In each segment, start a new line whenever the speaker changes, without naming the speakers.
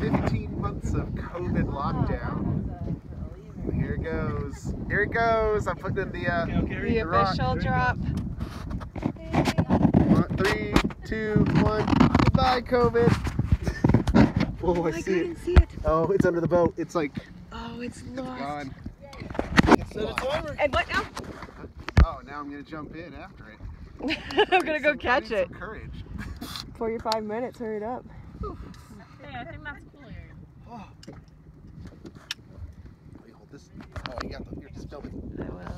15 months of COVID lockdown. Here it goes. Here it goes. I'm putting in the, uh,
The
the rock.
official drop.
One, three, two, one. Goodbye, COVID. oh, I
I
see
couldn't
it.
see it.
Oh, it's under the boat. It's like
Oh, it's
it's
lost.
gone.
Set a timer.
And what now?
Oh, now I'm gonna jump in after it.
I'm gonna go
Some-
catch
need
it.
Some courage.
45 minutes, hurry it up.
Hey, I think that's cooler.
Oh. Wait, hold this. Oh, you got the. You're just filming.
I will.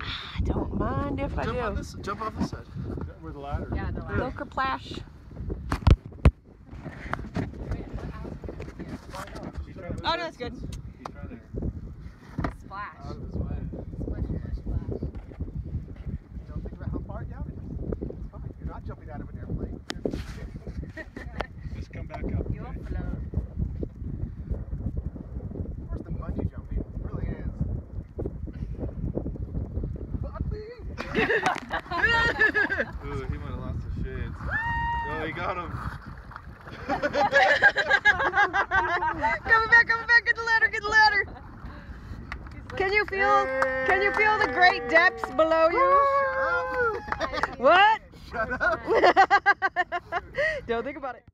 I don't mind if I
Jump on
do.
this. Jump off this side.
With the ladder.
Yeah, the last.
Look or plash. Oh, no, that's good.
Ooh, he might have lost his shades. Oh, he got him.
coming back, coming back, get the ladder, get the ladder. Can you feel, can you feel the great depths below you? What?
Shut up.
Don't think about it.